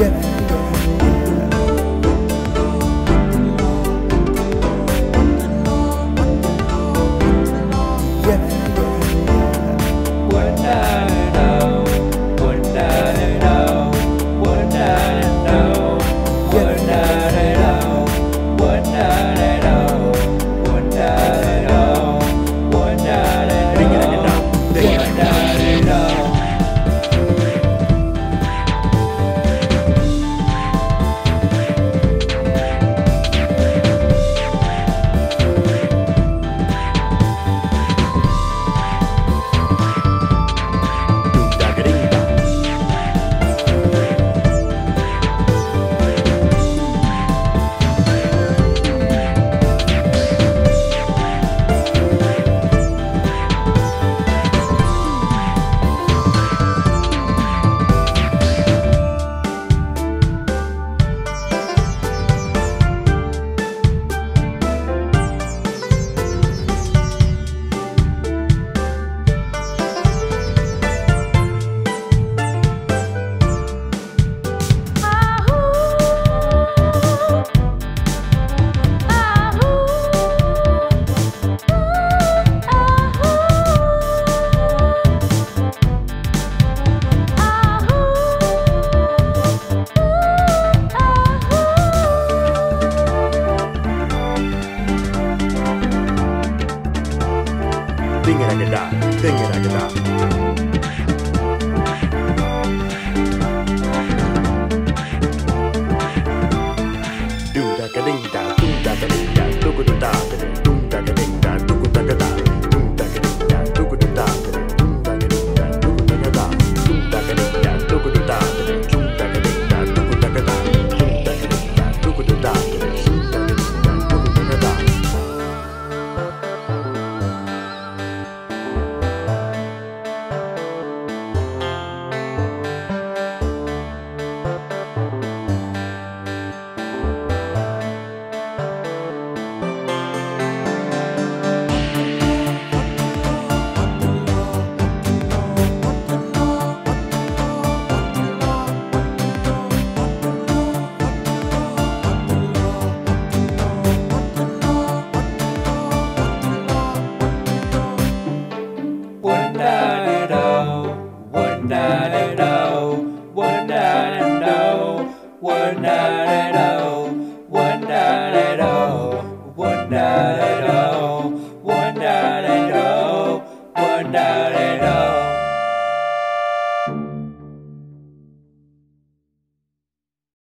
yeah. thinking I could die, thinking I could die. Do da ka ding da, do da ka ding da, do da da da. One at all. We're at all. We're at all. At all. At all. At all.